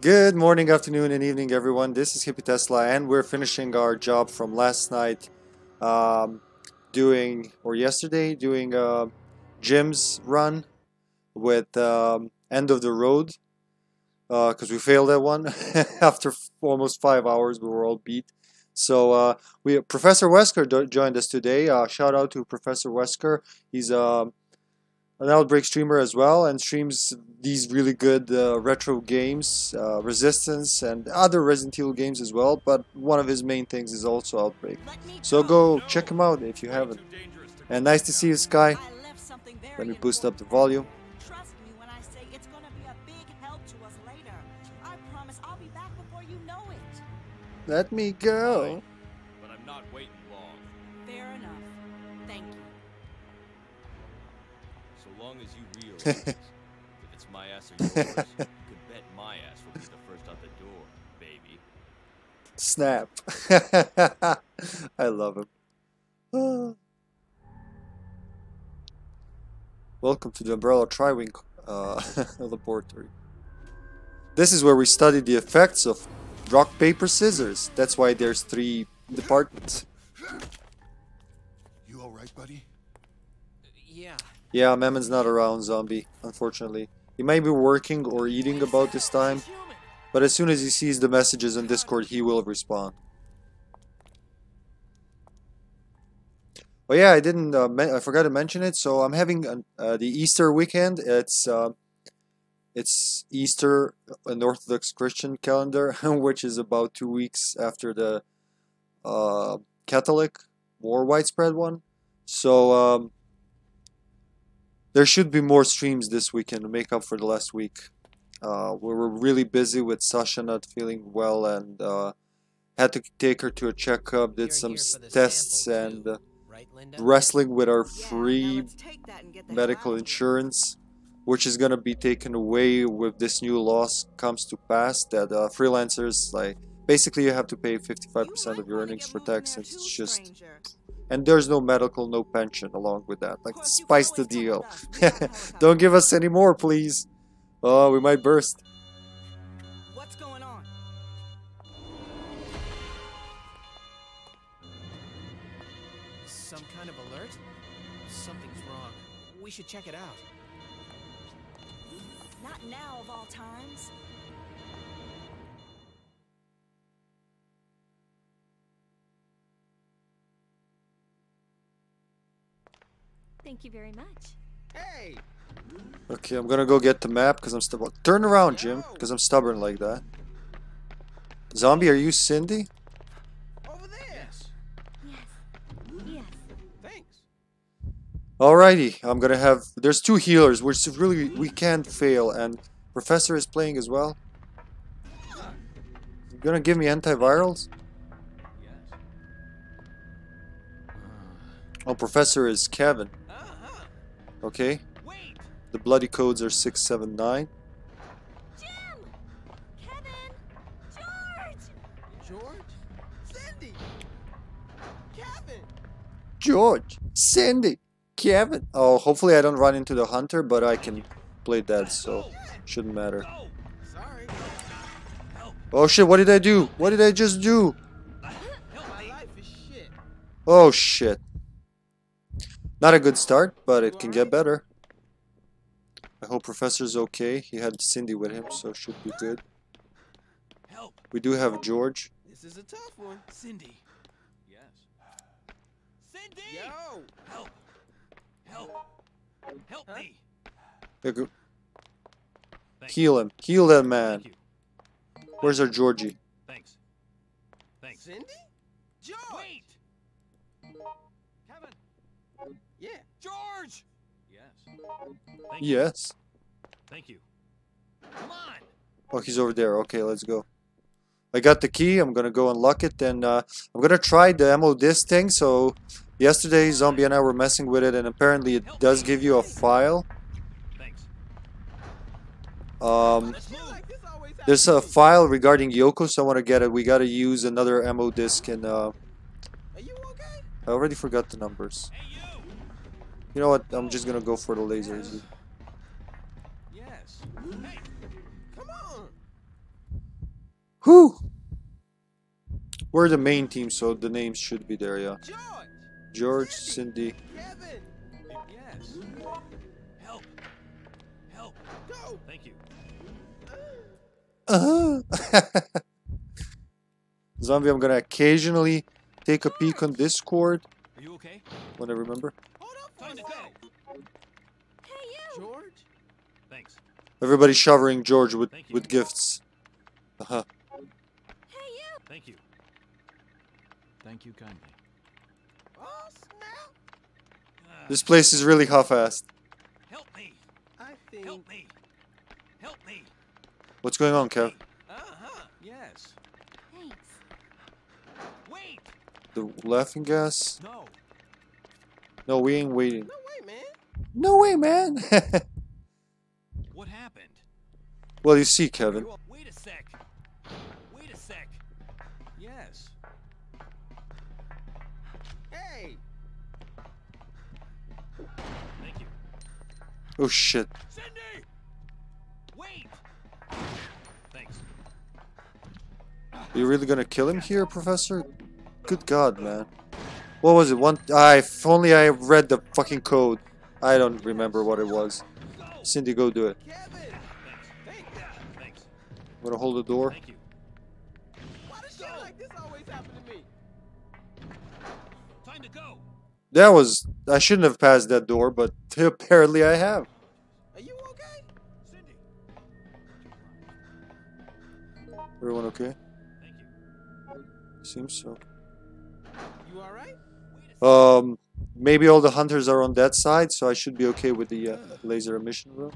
Good morning, afternoon, and evening, everyone. This is HippyTesla, and we're finishing our job from last night, um, doing or yesterday doing a Jim's run with um, end of the road because we failed that one after almost five hours. We were all beat. So uh, we Professor Wesker joined us today. Uh, shout out to Professor Wesker. He's um an Outbreak streamer as well and streams these really good uh, retro games, uh, Resistance, and other Resident Evil games as well. But one of his main things is also Outbreak. So go check him out if you haven't. And nice to see you, Sky. Let me boost up the volume. Let me when if it's my ass or yours, you could bet my ass will be the first out the door, baby. Snap. I love him. Welcome to the Umbrella Triwing uh, Laboratory. This is where we study the effects of rock, paper, scissors. That's why there's three departments. You all right, buddy? Yeah. Yeah, Memmon's not around, zombie, unfortunately. He might be working or eating about this time, but as soon as he sees the messages on Discord, he will respond. Oh yeah, I didn't. Uh, I forgot to mention it. So I'm having an, uh, the Easter weekend. It's uh, it's Easter an Orthodox Christian calendar, which is about two weeks after the uh, Catholic, more widespread one. So um, there should be more streams this weekend to make up for the last week. Uh, we were really busy with Sasha not feeling well and uh, had to take her to a checkup, did You're some here s- for the tests, and too, uh, right, wrestling with our free let's take that and get the hell medical out insurance, which is gonna be taken away with this new law comes to pass. That uh, freelancers like basically you have to pay 55% of your earnings for tax. and It's just and there's no medical, no pension along with that. Like spice the deal. Don't give us any more, please. Oh, we might burst. What's going on? Some kind of alert? Something's wrong. We should check it out. Not now of all times. Thank you very much. Hey! Okay, I'm gonna go get the map because I'm stubborn. Turn around, Jim, because I'm stubborn like that. Zombie, are you Cindy? Over there! Yes. Yes. Thanks. Alrighty, I'm gonna have. There's two healers, which really we can't fail, and Professor is playing as well. You gonna give me antivirals? Yes. Oh, Professor is Kevin. Okay, Wait! the bloody codes are six seven nine. Jim! Kevin! George! George? Cindy! Kevin! George, Cindy, Kevin. Oh, hopefully I don't run into the hunter, but I can play dead, so shouldn't matter. Oh! Sorry. Help! Oh shit! What did I do? What did I just do? Help! My life is shit. Oh shit. Not a good start, but it can get better. I hope Professor's okay. He had Cindy with him, so should be good. Help! We do have George. This is a tough one. Cindy. Yes. Cindy! Yo! Help! Help! Help me! Here, go- Thanks. Heal him. Heal that man. Where's our Georgie? Thanks. Thanks. Cindy? George! Yes. Thank you. Yes. Thank you. Come on! Oh, he's over there. Okay, let's go. I got the key. I'm gonna go unlock it, and uh, I'm gonna try the ammo disc thing. So, yesterday, Zombie and I were messing with it, and apparently it does give you a file. Thanks. Um, I feel like this always there's a happens to me. file regarding Yoko, so I want to get it. We gotta use another ammo disc, and uh, Are you okay? I already forgot the numbers. Hey, you! Know what? I'm just gonna go for the lasers. Yes. Hey, Come on. Whew. We're the main team, so the names should be there, yeah. George! George, Cindy. Kevin! Yes. Help. Help. Go! Thank you. Uh-huh. Zombie, I'm gonna occasionally take a peek on Discord Are you okay? when I remember. Hold up for Time to go. sec. George? Thanks. Everybody's showering George with, Thank you. with gifts. Uh-huh. Hey, you. Thank you. Thank you kindly. Oh, snap! Ah, This place is really half-assed. help me. I think... Help me. Help me. What's going on, Kev? Uh-huh. Yes. Thanks. Wait. The laughing gas? No. No, we ain't waiting. No way, man. No way, man! What happened? well, you see, Kevin. Wait a sec. Wait a sec. Yes. Hey! Thank you. Oh, shit. Cindy! Wait! Thanks. Are you really gonna kill him here, Professor? Good God, man. What was it? One. I if only I read the fucking code. I don't remember what it was. Cindy, go do it. Kevin! Thanks. Thanks. Thanks. I'm gonna hold the door. Thank you. Why does shit like this always happen to me? Time to go. That was. I shouldn't have passed that door, but apparently I have. Are you okay? Cindy. Everyone okay? Thank you. Seems so. You alright? A. Um, maybe all the hunters are on that side, so I should be okay with the uh, laser emission room.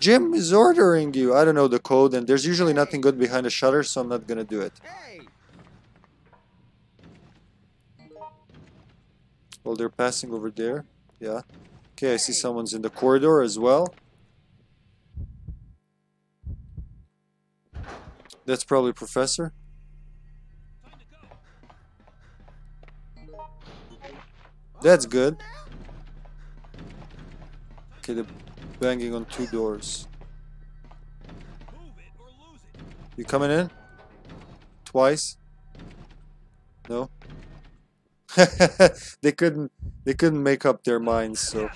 Jim is ordering you. I don't know the code, and there's usually nothing good behind the shutter, so I'm not gonna do it. Well, they're passing over there. Yeah. Okay, I see someone's in the corridor as well. That's probably Professor. That's good. Okay, they're banging on two doors. You coming in? Twice? No? they couldn't they couldn't make up their minds, so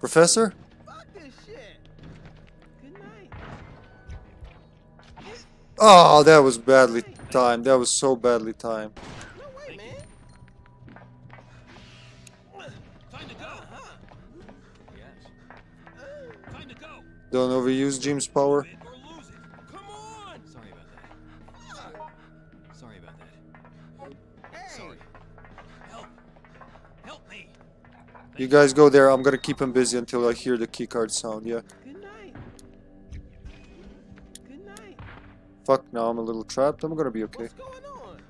Professor? Oh, that was badly timed. That was so badly timed. Don't overuse Jim's power. You guys go there. I'm gonna keep him busy until I hear the keycard sound, yeah? Good night. Good night. Fuck, now I'm a little trapped. I'm gonna be okay. What's going on?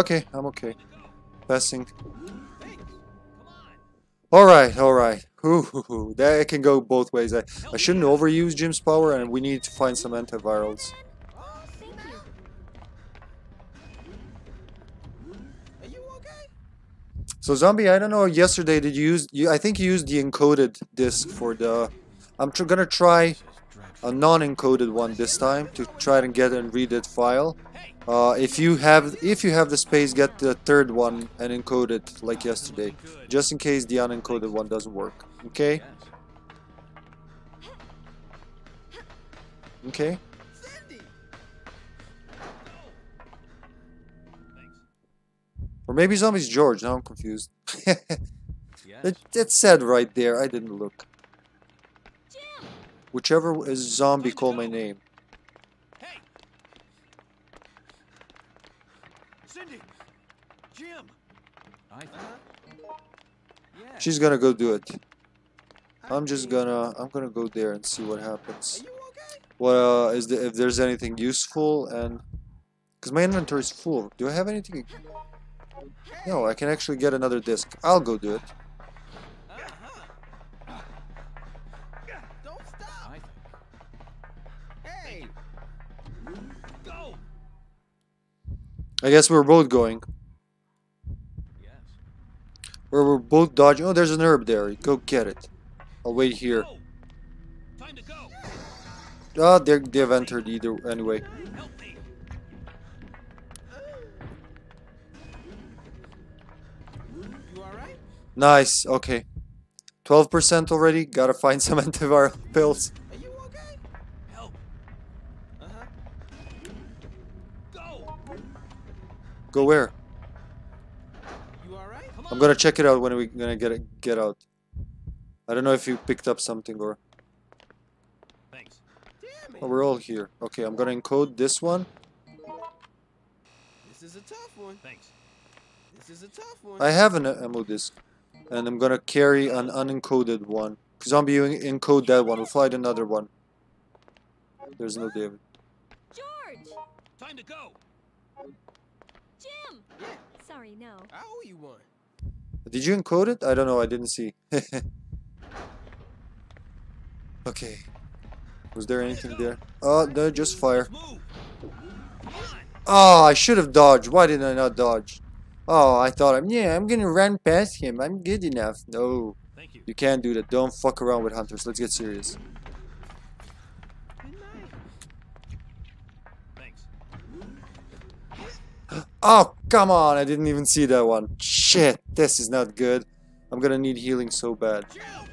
Okay, I'm okay. Passing. Thanks. Come on. Alright, alright. Hoo hoo hoo. That can go both ways. I, I shouldn't overuse Jim's power, and we need to find some antivirals. So zombie, I don't know. Yesterday, did you use? You, I think you used the encoded disc for the. I'm tr- gonna try a non-encoded one this time to try and get and read that file. Uh, if you have, if you have the space, get the third one and encode it like yesterday, just in case the unencoded one doesn't work. Okay? Okay. Or maybe zombie's George. Now I'm confused. Yes. it, it said right there. I didn't look. Jim! Whichever is zombie, call my name. Hey. Cindy. Jim. I. Yeah. She's gonna go do it. I I'm just gonna I'm gonna go there and see what happens. you okay? What uh, is the, if there's anything useful and because my inventory is full. Do I have anything? No, I can actually get another disc. I'll go do it. Don't stop! I think. Hey! Go. I guess we're both going. Yes. Or we're both dodging. Oh, there's an herb there. Go get it. I'll wait here. Go. Time to go. Ah, they they've entered either anyway. Nice. Okay. 12% already. Gotta find some antiviral pills. Are you okay? Help. Uh-huh. Go. Go where? You alright? I'm gonna check it out when we gonna get it, get out. I don't know if you picked up something or. Thanks. Damn it. Oh, we're all here. Okay, I'm gonna encode this one. This is a tough one. Thanks. This is a tough one. I have an ammo disc, and I'm gonna carry an unencoded one. Zombie, you encode that one. We'll find another one. There's no David. George! Time to go. Jim! Sorry, no. I owe you one. Did you encode it? I don't know. I didn't see. okay. Was there anything there? Oh, no, just fire. Let's move. Come on. Oh, I should have dodged. Why did I not dodge? Oh, I thought I'm yeah, I'm gonna run past him. I'm good enough. No, Thank you. you can't do that. Don't fuck around with hunters. Let's get serious. Good night. Thanks. Oh, come on. I didn't even see that one. Shit, this is not good. I'm gonna need healing so bad. Jill.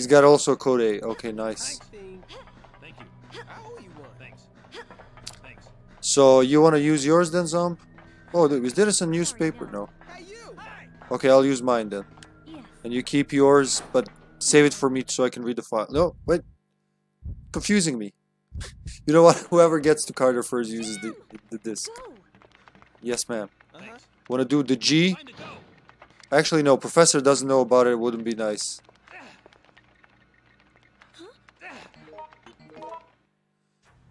He's got also code A. Okay, nice. Thank you. I owe you one. Thanks. Thanks. So you wanna use yours then, Zomb? Oh, th- is this a newspaper? No. Okay, I'll use mine then. And you keep yours, but save it for me so I can read the file. No, wait. Confusing me. you know what? Whoever gets to Carter first uses the, the disc. Yes, ma'am. Uh-huh. Want to do the G? Time to go. Actually, no. Professor doesn't know about it. It wouldn't be nice.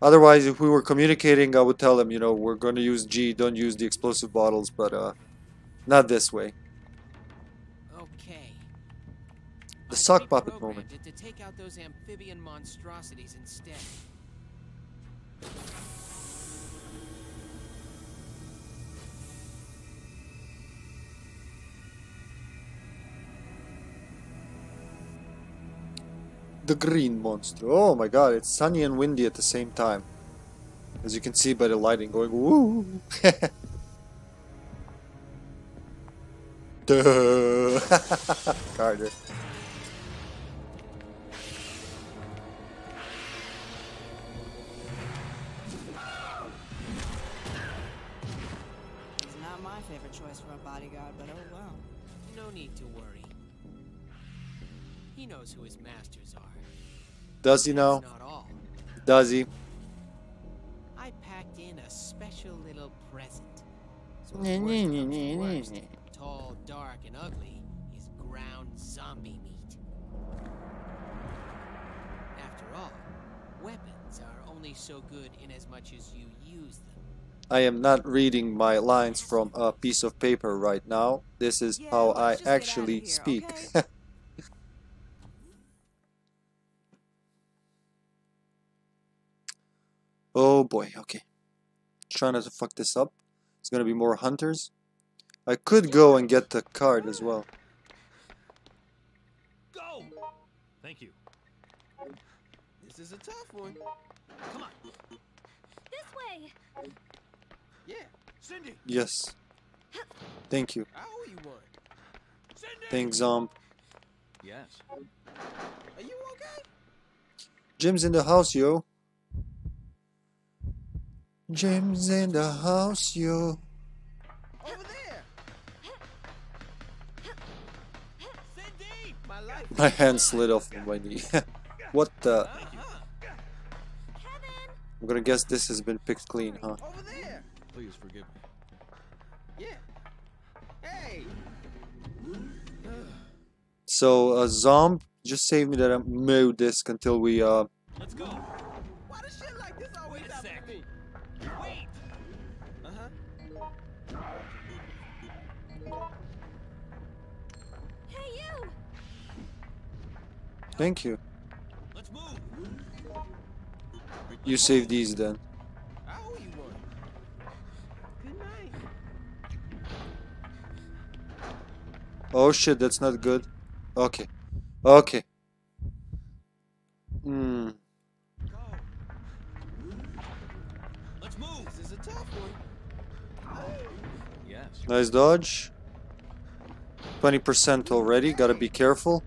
Otherwise, if we were communicating, I would tell them, you know, we're going to use G. Don't use the explosive bottles, but uh, not this way. Okay. The I've sock puppet moment. to take out those amphibian monstrosities instead. The green monster. Oh my god, it's sunny and windy at the same time. As you can see by the lighting going woo. Duh. Carter. He's not my favorite choice for a bodyguard, but oh well. No need to worry. He knows who his master are. Does he know? Does he? I packed in a special little present. So worst nyeh, comes to nyeh, nyeh, worst, nyeh. tall, dark, and ugly is ground zombie meat. After all, weapons are only so good in as much as you use them. I am not reading my lines from a piece of paper right now. This is Yeah, how I just get outta actually here, speak. okay? oh boy, okay. Trying not to fuck this up. It's gonna be more hunters. I could go and get the card as well. Go. Thank you. This is a tough one. Come on. This way! Yeah, Cindy. Yes. Thank you. I owe you one. Cindy. Thanks, Zomb. Yes. Are you okay? Jim's in the house, yo. Jim's in the house, yo. Over there. Cindy. My life. My hand slid off of my knee. what the? I'm gonna guess this has been picked clean, huh? Over there. Please forgive me. Yeah. Hey. So, uh, Zomb, just save me that ammo disc until we, uh, Let's go. Thank you. You save these then. Oh shit, that's not good. Okay. Okay. Hmm. Let's move. This is a tough one. Yes. Nice dodge. 20% already, gotta be careful.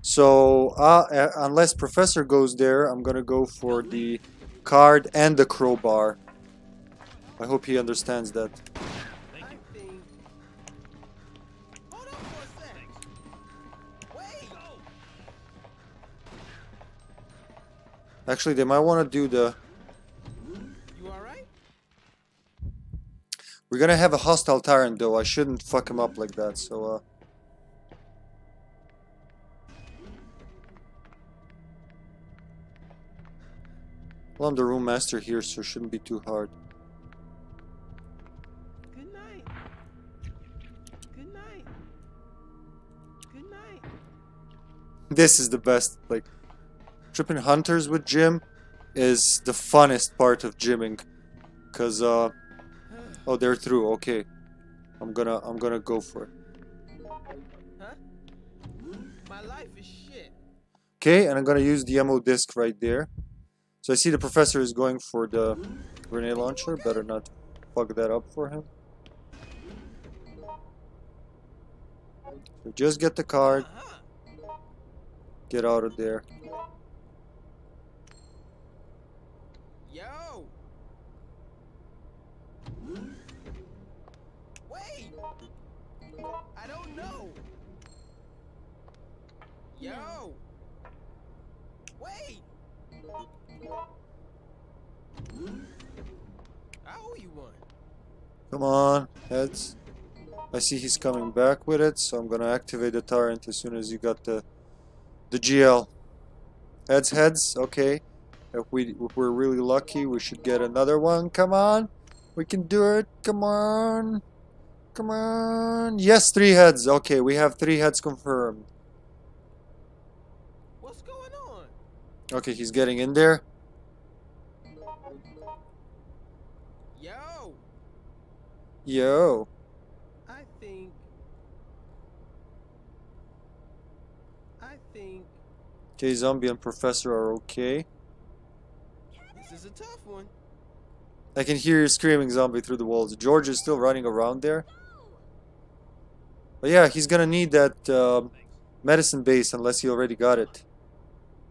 So, uh, uh, unless Professor goes there, I'm gonna go for the card and the crowbar. I hope he understands that. I think. Hold on for a sec. Wait. Actually, they might want to do the... You all right? We're gonna have a hostile tyrant though, I shouldn't fuck him up like that, so uh... Well, I'm the room master here, so it shouldn't be too hard. Good night. Good night. Good night. This is the best, like... Tripping hunters with Jim is the funnest part of gymming. Cause, uh... Oh, they're through, okay. I'm gonna, I'm gonna go for it. Huh? My life is shit. Okay, and I'm gonna use the ammo disc right there. So I see the professor is going for the grenade launcher. Better not fuck that up for him. So just get the card, get out of there. Yo. Wait. I don't know. Yo. I owe you one. Come on, heads. I see he's coming back with it, so I'm gonna activate the tyrant as soon as you got the the GL. Heads, heads. Okay. If we if we're really lucky, we should get another one. Come on, we can do it. Come on, come on. Yes, three heads. Okay, we have three heads confirmed. What's going on? Okay, he's getting in there. Yo. I think. I think Okay, zombie and professor are okay. this is a tough one. I can hear you screaming zombie through the walls. George is still running around there. But yeah, he's gonna need that um, medicine base unless he already got it.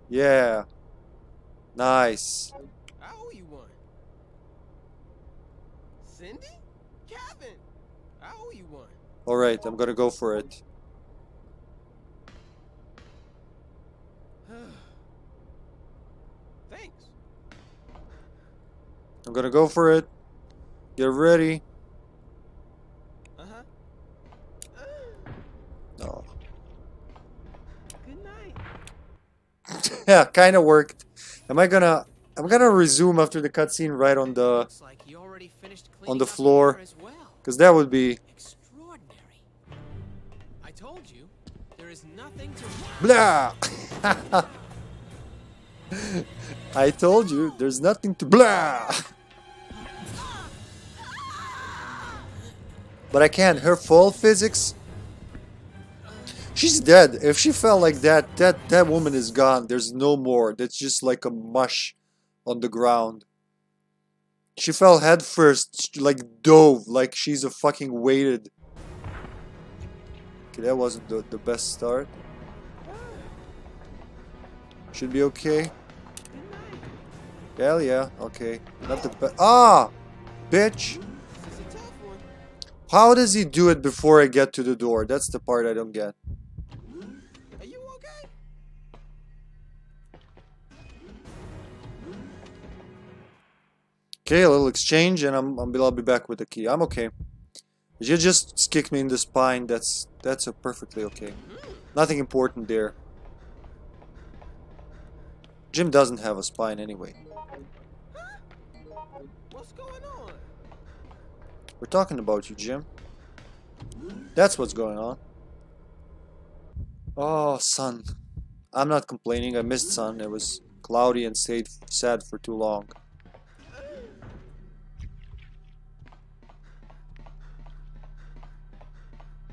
Yeah. Nice. I owe you one. Cindy? Kevin! I owe you one. Alright, I'm gonna go for it. Thanks. I'm gonna go for it. Get ready. Uh-huh. Oh. Good night. yeah, kinda worked. Am I gonna... I'm gonna resume after the cutscene right on the... Like you already finished on the floor. as well. Because that would be... Blah! I told you, there's nothing to blah! But I can't. Her fall physics. She's dead. If she fell like that, that that woman is gone. There's no more. That's just like a mush on the ground. She fell head first, like dove, like she's a fucking weighted. Okay, that wasn't the, the best start. Should be okay. Hell yeah, okay. Not the. Ah! Bitch! This is a tough one. How does he do it before I get to the door? That's the part I don't get. Are you okay? Okay, a little exchange, and I'm, I'm I'll be back with the key. I'm okay. You just kick me in the spine. That's that's a perfectly okay. Nothing important there. Jim doesn't have a spine anyway. What's going on? We're talking about you, Jim. That's what's going on. Oh, son. I'm not complaining. I missed sun. It was cloudy and stayed sad for too long.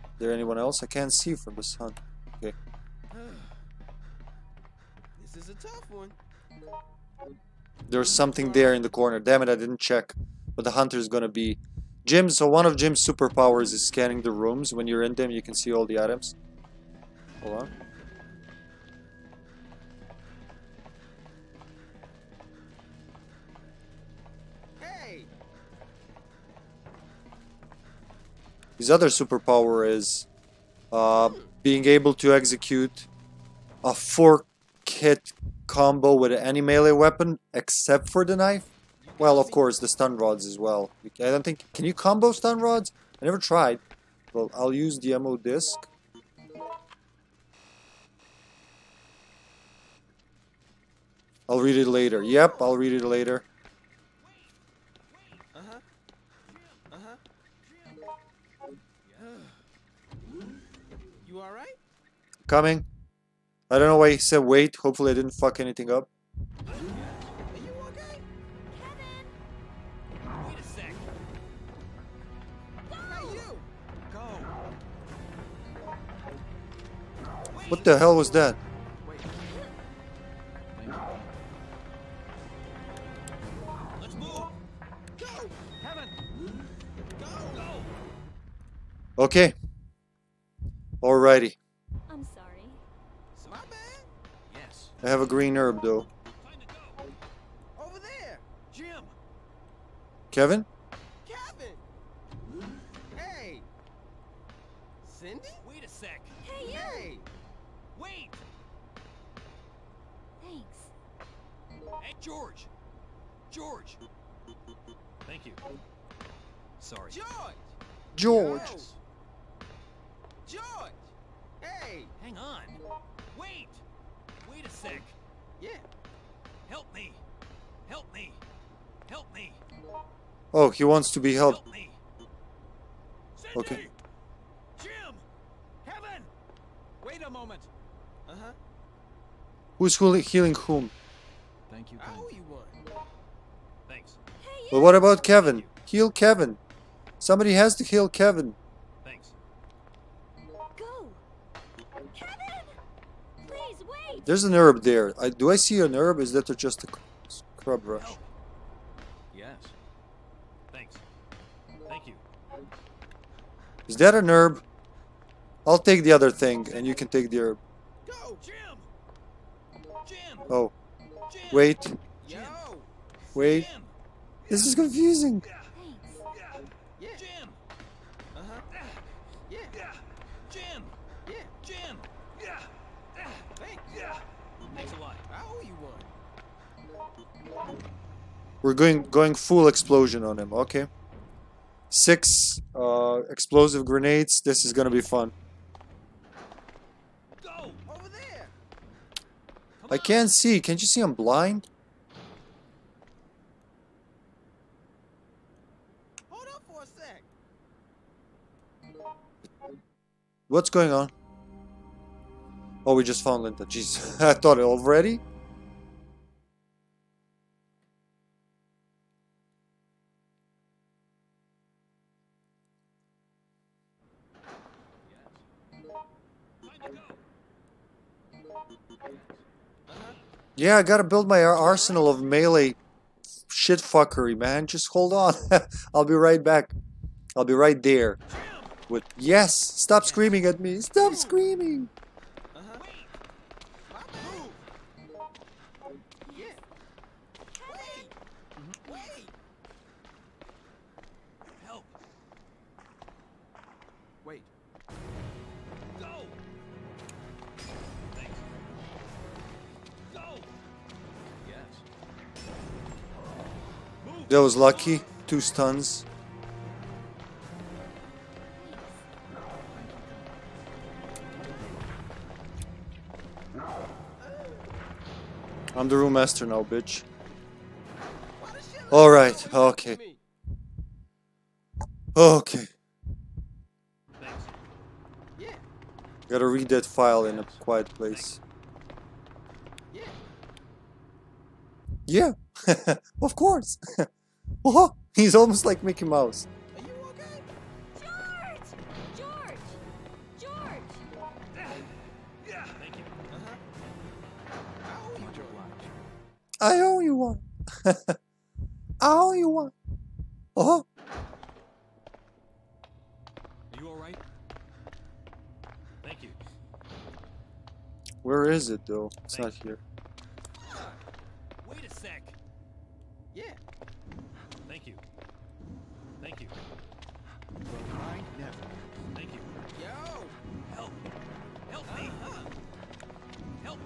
Is there anyone else? I can't see from the sun. Is a tough one. There's something there in the corner. Damn it, I didn't check. But the hunter's gonna be... Jim, so one of Jim's superpowers is scanning the rooms. When you're in them, you can see all the items. Hold on. Hey! His other superpower is uh, being able to execute a four hit combo with any melee weapon except for the knife. Well, of course, the stun rods as well. I don't think. Can you combo stun rods? I never tried. Well, I'll use the ammo disc. I'll read it later. Yep, I'll read it later. Uh-huh. Uh-huh. You alright? Coming. I don't know why he said wait. Hopefully I didn't fuck anything up. What the hell was that? Okay. Green herb though. Time to go. Over there! Jim. Kevin? Kevin! Hey! Cindy? Wait a sec. Hey, you! Hey! Wait. Thanks. Hey, George. George. Thank you. Sorry. George! George. Yo! George! He wants to be helped. Help me. Cindy. Okay. Jim. Kevin. Wait a moment. Uh-huh. Who's healing whom? Thank you. I owe you one. Thanks. Hey, you! But what about Kevin? Heal Kevin. Somebody has to heal Kevin. Thanks. Go! Kevin! Please wait! There's an herb there. I, do I see an herb? Is that just a scrub rush? Help. Is that an herb? I'll take the other thing, and you can take the herb. Go! Jim. Jim. Oh, Jim. wait, Yo! wait. Jim. This is confusing. Yeah. Jim. Uh-huh. Yeah. Jim. Yeah. Jim. Thanks. Thanks a lot. I owe you one. We're going going full explosion on him. Okay. Six uh, explosive grenades. This is gonna be fun. Go. Over there! I can't see. Can't you see I'm blind? Hold up for a sec. What's going on? Oh, we just found Linda. Jeez, I thought it already. Yeah, I gotta build my arsenal of melee shit fuckery, man. Just hold on. I'll be right back. I'll be right there. With yes, stop screaming at me. Stop screaming. That was lucky. Two stuns. I'm the room master now, bitch. Why the shit All right, okay. Okay. Gotta read that file in a quiet place. Yeah, of course. oh, he's almost like Mickey Mouse. Are you okay? George! George! George! Thank you. Uh-huh. How old are you, George? I owe you one. I owe you one. Oh, Are you alright? Thank you. where is it though? It's not here.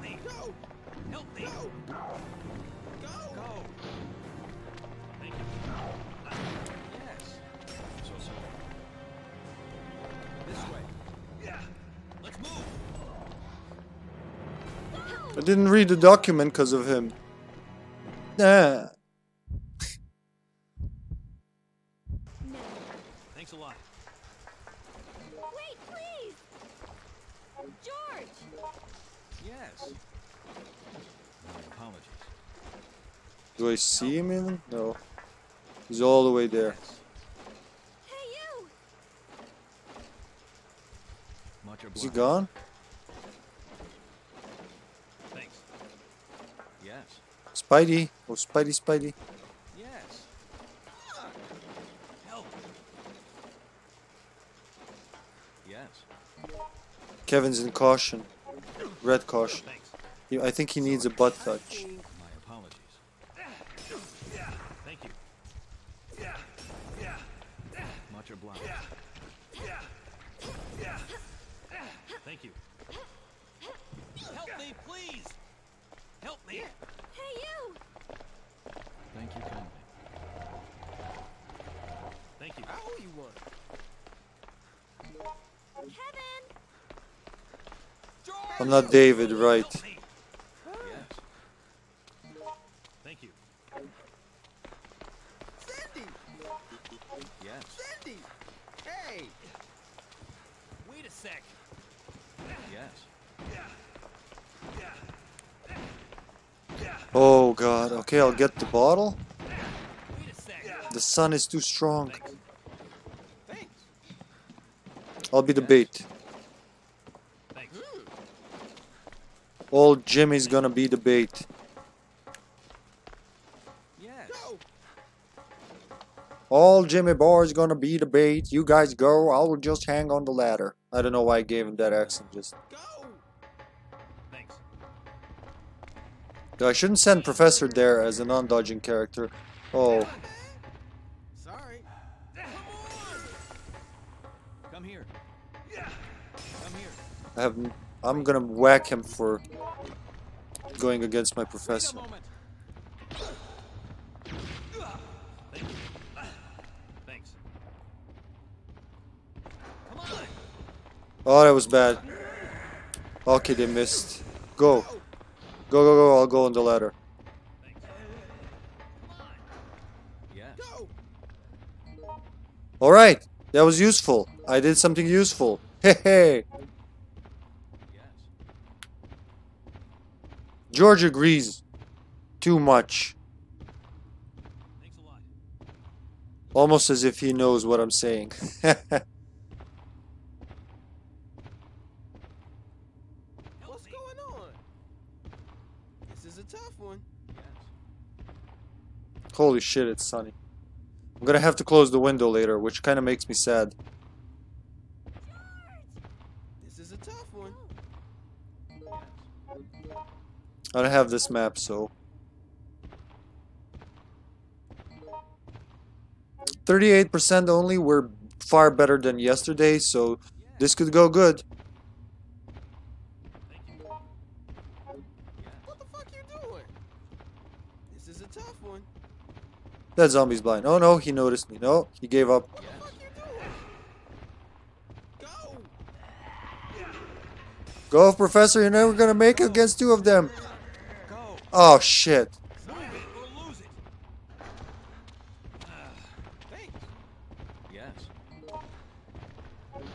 Me! Go! Help me! Go! Go! Go! Thank you. Yes. So sorry. This way. Yeah. Let's move. I didn't read the document because of him. Nah. Thanks a lot. Wait, please! George! Yes. My apologies. Do I see him even? No. He's all the way there. Hey, you! Much. Is he gone? Thanks. Yes. Spidey. Oh, Spidey, Spidey. Yes. Ah, help. Yes. Kevin's in caution. Red caution. I think he needs a butt touch. Thank you. Help me, please. Help me. Hey, you! Thank you kindly. Thank you. I owe you one. Kevin! George! I'm not David, right? Yes. Thank you. Cindy! Yes. Cindy! Hey! Wait a sec. Yes. Oh god. Okay, I'll get the bottle. Wait a sec. The sun is too strong. Thanks. Thanks. I'll be the bait. Thanks. Old Jimmy's gonna be the bait. Yes. All Jimmy boy's gonna be the bait. You guys go. I'll just hang on the ladder. I don't know why I gave him that accent. Just Go! Thanks. I shouldn't send Professor there as a non-dodging character. Oh, Sorry. Come on! Come here. Yeah. Come here. I have. I'm gonna whack him for going against my professor. moment. Thank you. Thanks. Come on! Oh, that was bad. Okay, they missed. Go, go, go, go! I'll go on the ladder. Thanks. Come on! Yes. Go! All right, that was useful. I did something useful. Hey, hey. Yes. George agrees. Too much. Thanks a lot. Almost as if he knows what I'm saying. What's going on? This is a tough one. Yes. Holy shit, it's sunny. I'm gonna have to close the window later, which kind of makes me sad. I don't have this map, so. 38% only, we're far better than yesterday, so this could go good. Thank you. What the fuck you doing? This is a tough one. That zombie's blind. Oh no, he noticed me. No, he gave up. What the fuck you doing? Go! Go, Professor, you're never gonna make it against two of them. Oh shit.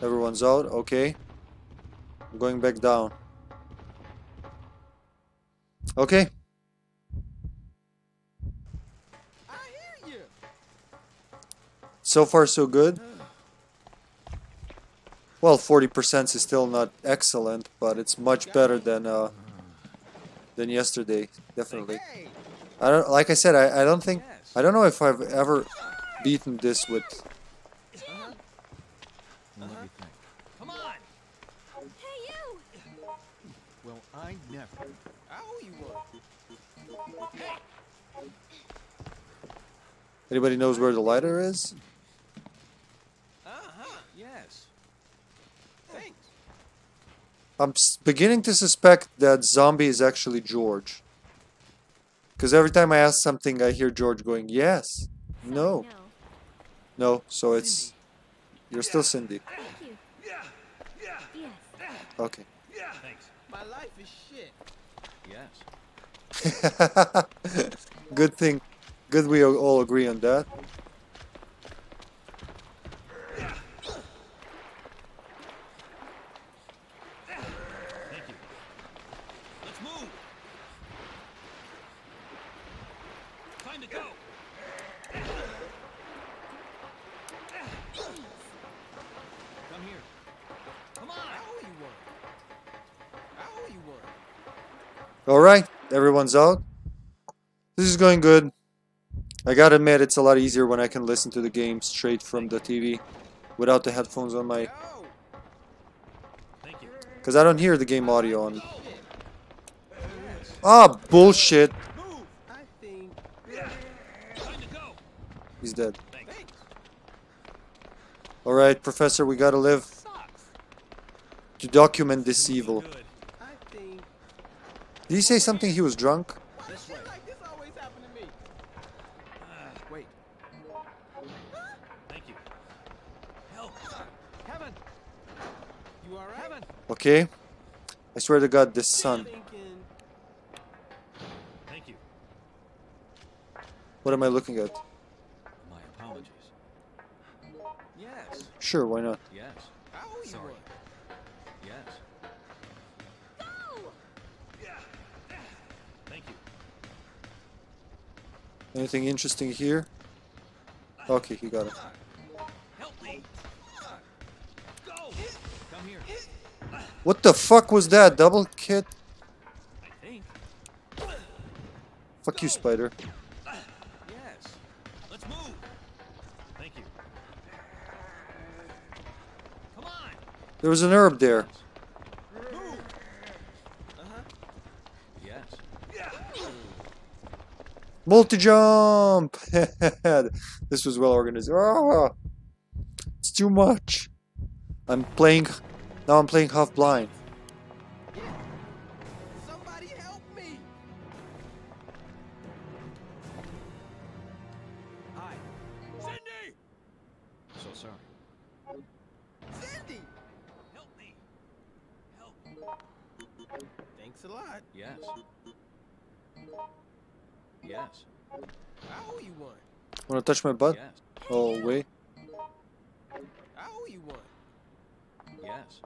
Everyone's out, okay. I'm going back down. Okay. So far so good. Well, 40% is still not excellent, but it's much better than uh, than yesterday, definitely. I don't, like I said, I, I don't think, I don't know if I've ever beaten this with, What do you think? Come on! Hey, you! well, I never. I you one. anybody knows where the lighter is? Uh-huh. Yes. Thanks. I'm beginning to suspect that zombie is actually George. Because every time I ask something, I hear George going, yes, Sorry, no, No. no, so it's, you're still Cindy. Thank you. Yes. Okay. Thanks. My life is shit. Yes. good thing, good we all- all agree on that. Thank you. Let's move! Time to go! Come here. Come on! I owe you one. I owe you one. Alright, everyone's out. This is going good. I gotta admit, it's a lot easier when I can listen to the game straight from the TV without the headphones on my. Because I don't hear the game audio on. Ah, bullshit! Move! I think... Time to go! He's dead. Alright, Professor, we gotta live to document this evil. Good. I think... Did he say something he was drunk? Why shit like this always happen to me? Wait. Thank you. Help! Kevin! You alright? Kevin! Okay. I swear to God, this sun. Thank you. What am I looking at? My apologies. Yes. Sure, why not? Anything interesting here? Okay, he got it. What the fuck was that? Double kit? Fuck you, Spider. Yes. Let's move. Thank you. Come on. There was an herb there. Move! Uh-huh. Yes. Multi jump! this was well organized. Ah, it's too much. I'm playing. Now I'm playing half blind. Somebody help me! Hi. Cindy! So sorry. Cindy! Help me. Help. Thanks a lot. Yes. Yes. I owe you one. Wanna touch my butt? Yes. Oh, wait. I owe you one. Yes.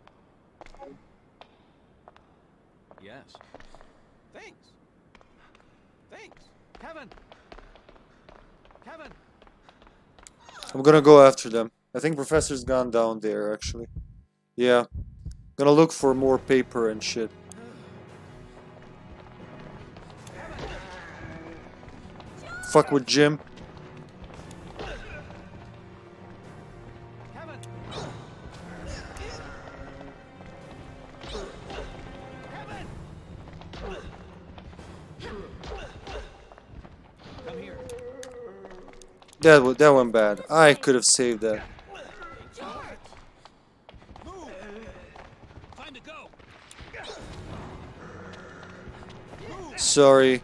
Yes. Thanks. Thanks. Kevin! Kevin! I'm gonna go after them. I think Professor's gone down there, actually. Yeah. Gonna look for more paper and shit. Fuck with Jim. That that went bad. I could have saved that. Sorry.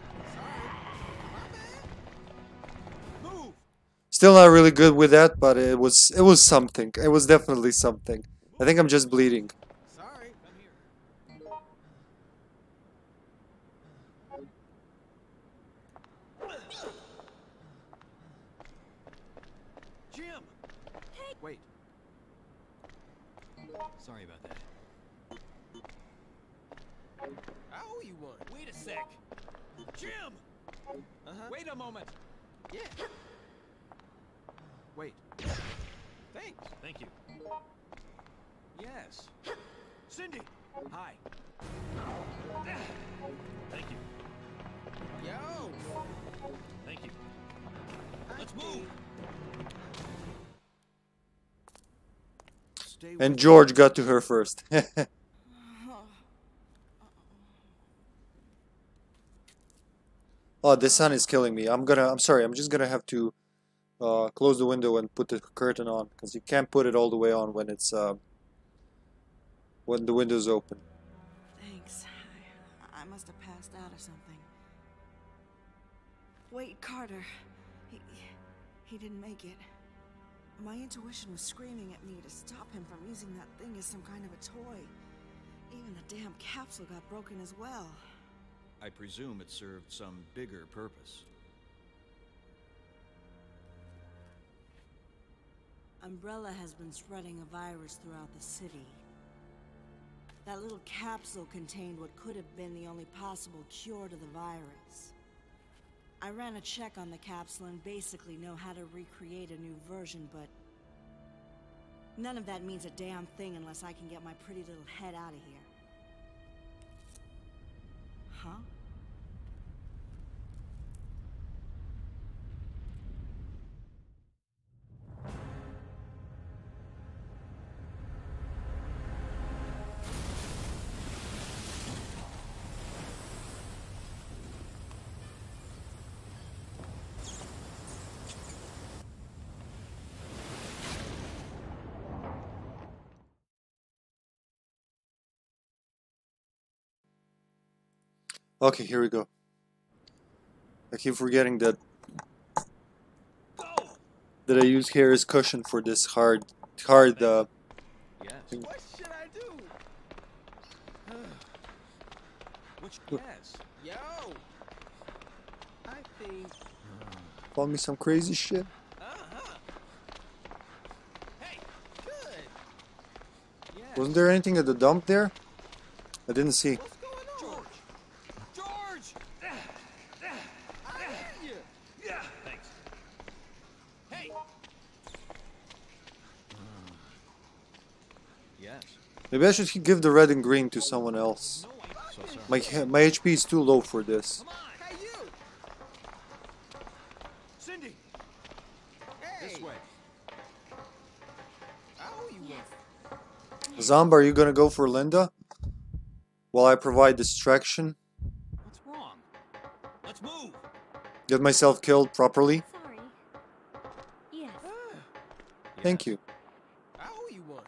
Still not really good with that, but it was it was something. It was definitely something. I think I'm just bleeding. Sorry. Come here. Jim. Hey. Wait. Sorry about that. I owe you one. Wait a sec. Jim. Uh-huh. Wait a moment. Yeah. Yes. Cindy. Hi. Thank you. Yo! Thank you. Let's move. Stay And George got to her first. oh, the sun is killing me. I'm gonna. I'm sorry. I'm just gonna have to uh, close the window and put the curtain on because you can't put it all the way on when it's uh, when the window's open. Thanks. I, I must have passed out or something. Wait, Carter. He, he didn't make it. My intuition was screaming at me to stop him from using that thing as some kind of a toy. Even the damn capsule got broken as well. I presume it served some bigger purpose. Umbrella has been spreading a virus throughout the city. That little capsule contained what could have been the only possible cure to the virus. I ran a check on the capsule and basically know how to recreate a new version, but none of that means a damn thing unless I can get my pretty little head out of here. Huh? Okay, here we go. I keep forgetting that that I use here as cushion for this hard, hard. Uh, Yes. thing. What should I do? Which yes. Yo! I think. Call me some crazy shit. Uh-huh. Hey, good. Yes. Wasn't there anything at the dump there? I didn't see. What's going on? George. I hear you. Yeah. Thanks. Hey, Yes. Maybe I should give the red and green to someone else. My my HP is too low for this. Come on. hey you. Cindy. Hey. This way. I owe you one. Zomb, are you gonna go for Linda? While I provide distraction, What's wrong? Let's move. get myself killed properly. Sorry. Yes. Thank you. I owe you one.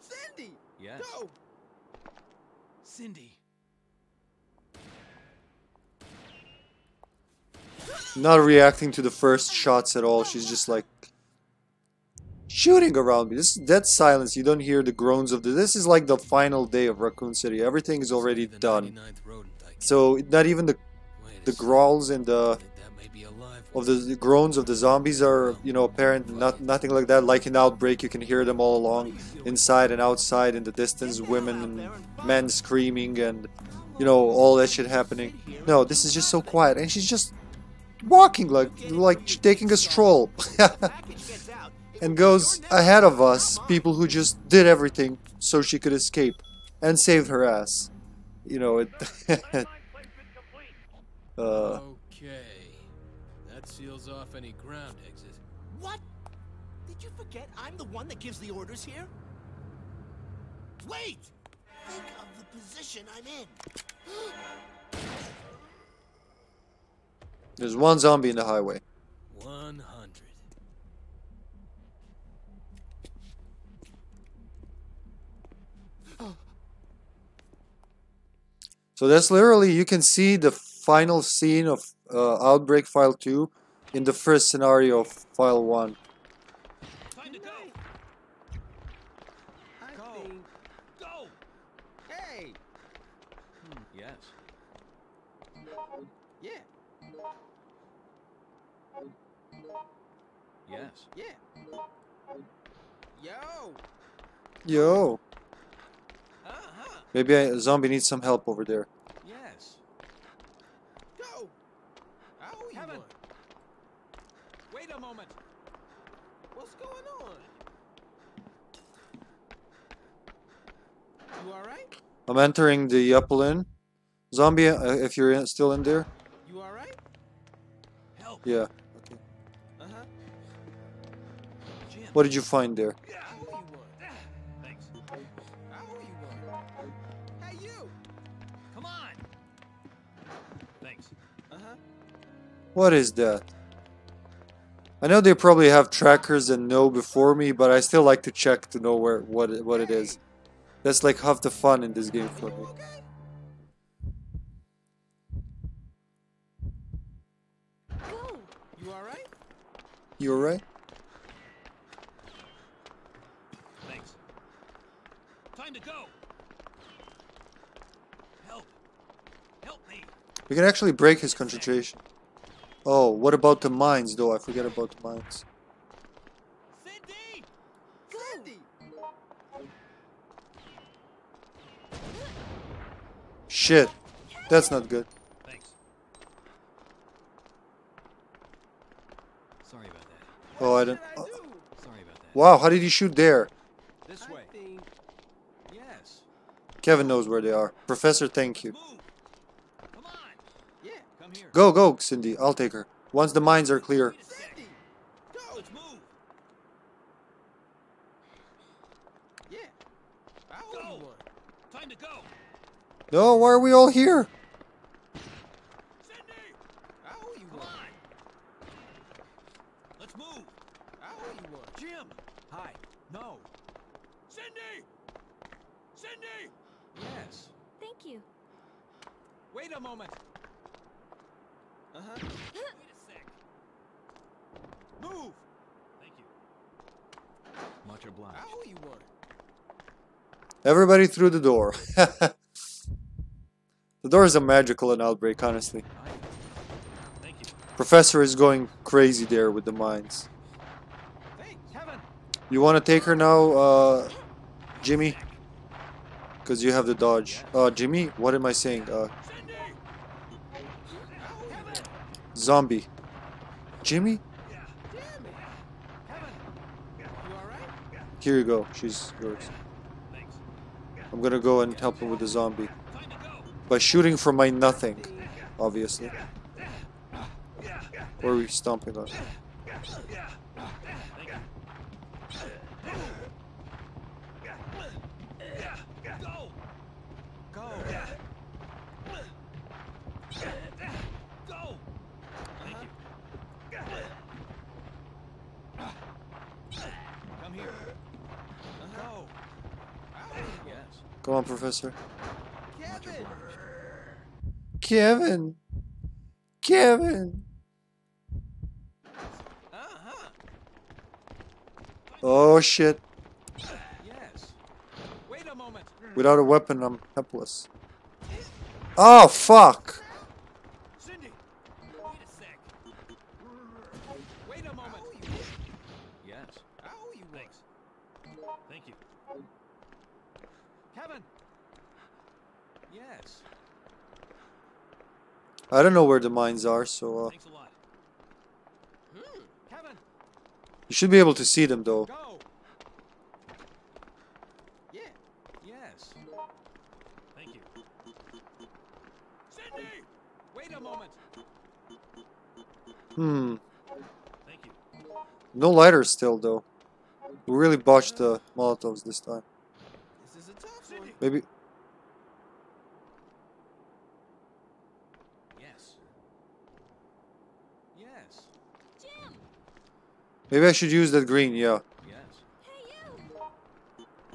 Cindy, Yes. go. Cindy. Not reacting to the first shots at all. She's just like shooting around me. This is dead silence. You don't hear the groans of the. This is like the final day of Raccoon City. Everything is already done. 99th rodent, I guess. So not even the the growls and the Of the, groans of the zombies are you know apparent. Not nothing like that. Like in Outbreak, you can hear them all along, inside and outside in the distance. Women and men screaming and you know all that shit happening. No, this is just so quiet, and she's just walking like like taking a stroll. and goes ahead of us, people who just did everything so she could escape and save her ass. You know it. uh, seals off any ground exit. What? Did you forget I'm the one that gives the orders here? Wait! Think of the position I'm in. there's one zombie in the highway. 100. So that's literally you can see the final scene of uh, Outbreak File 2 in the first scenario of File 1. Time to go. I Go. think. Go. Hey, Hmm. Yes. yeah, Yes. yeah. Yo. Yo, Uh-huh. maybe a zombie needs some help over there. Yes. Go. I owe you Kevin. one. Wait a moment. What's going on? You alright? I'm entering the inn. Zombie, uh, if you're in, still in there. You alright? Help! Yeah. Uh huh. Jim! What did you find there? You. Thanks. You. Hey, you! Come on! Thanks. Uh huh. What is that? I know they probably have trackers and know before me, but I still like to check to know where what it, what it is. That's like half the fun in this game for me. You alright? You alright? Thanks. Time to go! Help! Help me! We can actually break his concentration. Oh, what about the mines though? I forget about the mines. Shit. That's not good. Thanks. Sorry about that. Oh, I What don't. did uh. Sorry about that. Wow, how did he shoot there? This way. Yes. Kevin knows where they are. Professor, thank you. Come on! yeah. Come here. Go, go, Cindy. I'll take her. Once the mines are clear. Wait a sec. Cindy! Go! Let's move! Yeah. I owe Go. you one. Time to go! No, why are we all here? Cindy! I owe you Come one. on! Let's move! I owe you one. Jim! Hi. No. Cindy! Cindy! Yes. Thank you. Wait a moment. Uh huh. Wait a sec. Move! Thank you. Much obliged. I owe you one. Everybody through the door. the doors are magical in Outbreak, honestly. Professor is going crazy there with the mines. You want to take her now, uh, Jimmy? Because you have the dodge. Uh, Jimmy? What am I saying? Uh, zombie. Jimmy? Here you go. She's yours. I'm gonna go and help him with the zombie. By shooting from my nothing, obviously. Where are we stomping on? Come on, Professor. Kevin. Kevin! Kevin! Uh-huh. Oh shit. Yes. Wait a moment. Without a weapon, I'm helpless. Oh, fuck! Cindy! Wait a sec. Wait a moment. Yes. I owe you one. Thanks. Thank you. Kevin. Yes. I don't know where the mines are, so uh, Thanks a lot. Hmm. You should be able to see them though. Yeah. Yes. Thank you. Cindy! Wait a moment. Hmm. Thank you. No lighters still though. We really botched the Molotovs this time. This is a tough. Maybe. Yes. Yes. Jim! Maybe I should use that green, yeah. Yes.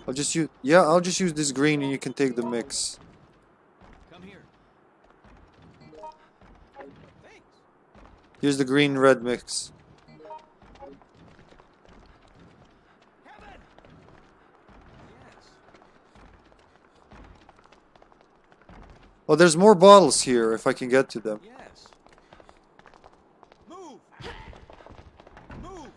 I'll just use. Yeah, I'll just use this green and you can take the mix. Come here. Here's the green red mix. Oh, there's more bottles here if I can get to them. Yes. Move. Move.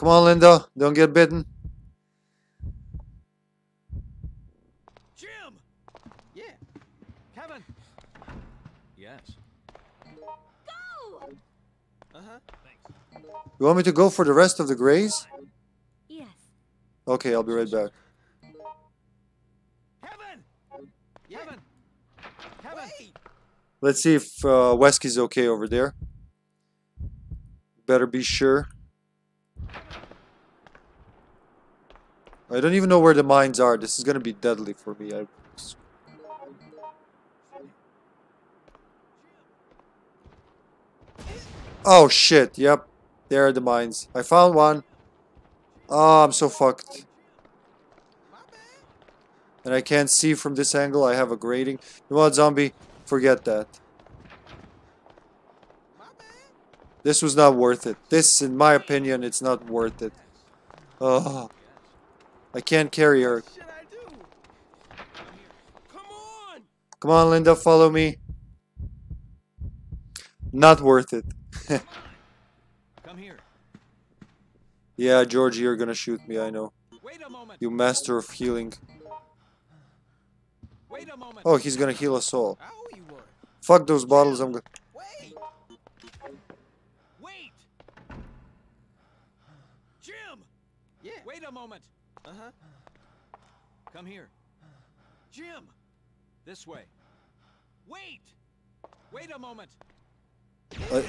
Come on, Linda. Don't get bitten. Jim! Yeah. Kevin. Yes. Go! Uh-huh. Thanks. You want me to go for the rest of the grays? Yes. Okay, I'll be right back. Kevin! Kevin! Kevin! Wait! Let's see if uh, Wesky's okay over there. Better be sure. I don't even know where the mines are. This is gonna be deadly for me. I... Oh shit, yep. There are the mines. I found one. Oh, I'm so fucked. And I can't see from this angle. I have a grating. You know what, zombie? Forget that. This was not worth it. This, in my opinion, it's not worth it. Oh, I can't carry her. What should I do? Come on! Linda, follow me. Not worth it. Come here. Yeah, Georgie, you're gonna shoot me, I know. Wait a moment! You master of healing. Wait a moment! Oh, he's gonna heal us all. How you were? Fuck those bottles, I'm gonna... a moment. Uh-huh. Come here. Jim! This way. Wait! Wait a moment. Uh,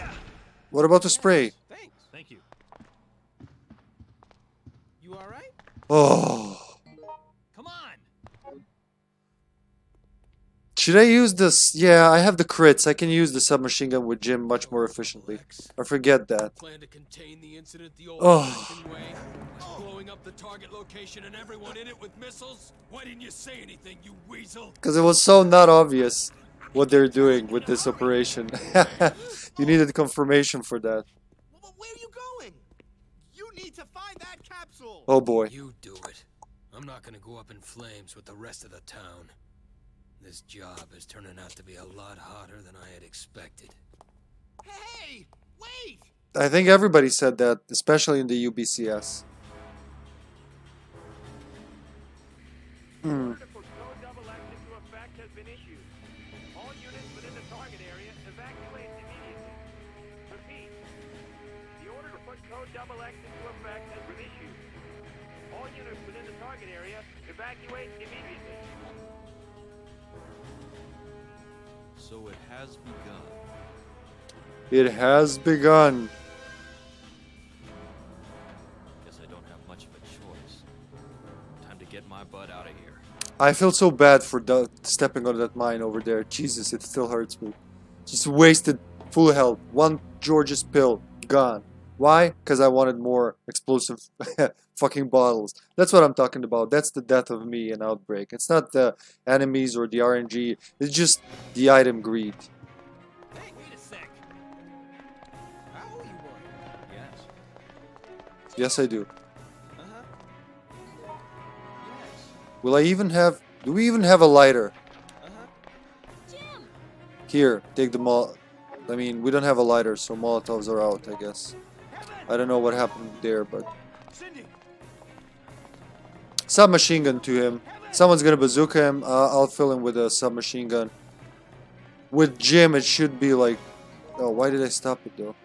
what about the spray? Thanks. Thank you. You all right? Oh. Come on. Should I use this? Yeah, I have the crits. I can use the submachine gun with Jim much more efficiently. I forget that. Plan to contain the incident the old Oh. way, blowing up the target location and everyone in it with missiles. Why didn't you say anything, you weasel? Because it was so not obvious what they're doing with this operation. you needed confirmation for that. Well, where are you going? You need to find that capsule. Oh boy. You do it. I'm not gonna go up in flames with the rest of the town. This job is turning out to be a lot hotter than I had expected. Hey, wait! I think everybody said that, especially in the UBCS. Hmm. Order for code double X into effect has been issued. All units within the target area evacuate immediately. So it has begun. It has begun. Guess I don't have much of a choice. Time to get my butt out of here. I feel so bad for stepping on that mine over there. Jesus, it still hurts me. Just wasted full health. One George's pill. Gone. Why? Because I wanted more explosive fucking bottles. That's what I'm talking about. That's the death of me in Outbreak. It's not the enemies or the RNG. It's just the item greed. Hey, wait a sec. How you? Yes. Yes, I do. Uh-huh. Yes. Will I even have... Do we even have a lighter? Uh-huh. Here, take the mol... I mean, we don't have a lighter, so Molotovs are out, I guess. I don't know what happened there, but... Submachine gun to him. Someone's gonna bazooka him. Uh, I'll fill him with a submachine gun. With Jim, it should be like... Oh, why did I stop it though?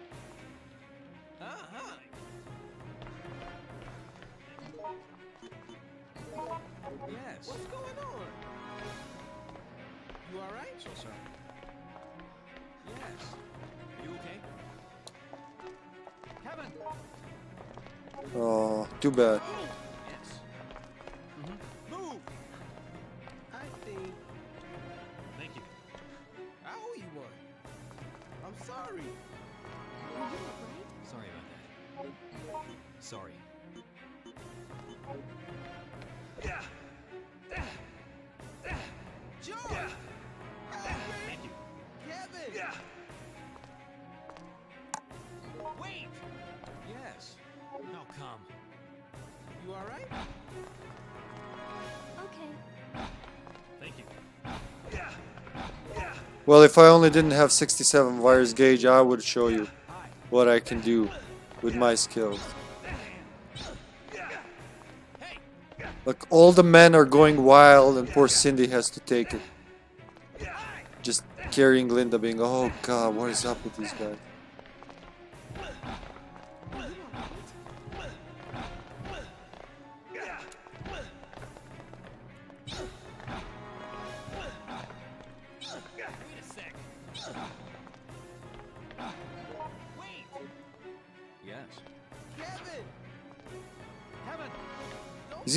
Oh, Well, if I only didn't have 67 virus gauge, I would show you what I can do with my skills. Look, all the men are going wild and poor Cindy has to take it. Just carrying Linda being, oh god, what is up with these guys?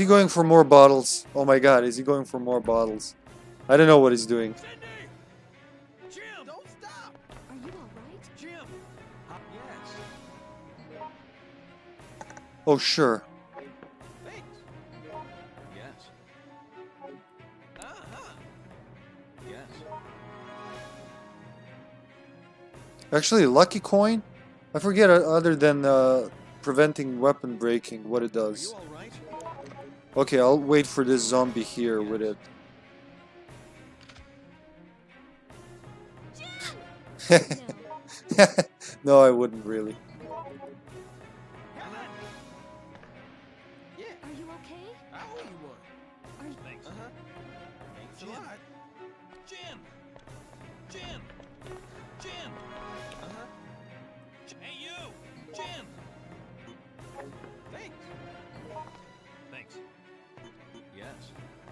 He going for more bottles? Oh my god, is he going for more bottles? I don't know what he's doing. Jim! Don't stop! Are you alright? Jim! Yes. Oh sure. Thanks. Yes. Yes. Actually, lucky coin. I forget uh, other than uh, preventing weapon breaking what it Are you does. Okay, I'll wait for this zombie here with it. No. I wouldn't really.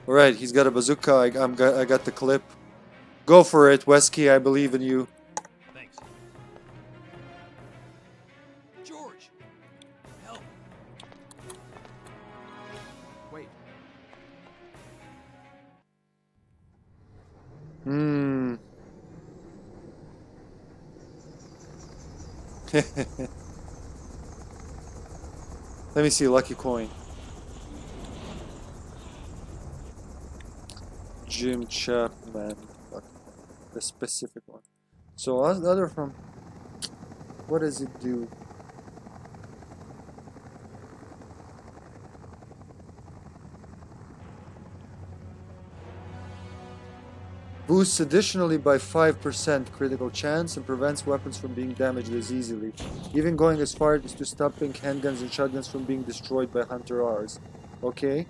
Yes. All right, he's got a bazooka. I, I'm got, I got the clip. Go for it, Wesky. I believe in you. Thanks. George! Help! Wait. Hmm. Let me see, a lucky coin. Jim Chapman. The specific one. So, other from. What does it do? Boosts additionally by 5% critical chance and prevents weapons from being damaged as easily, even going as far as to stopping handguns and shotguns from being destroyed by Hunter R's. Okay?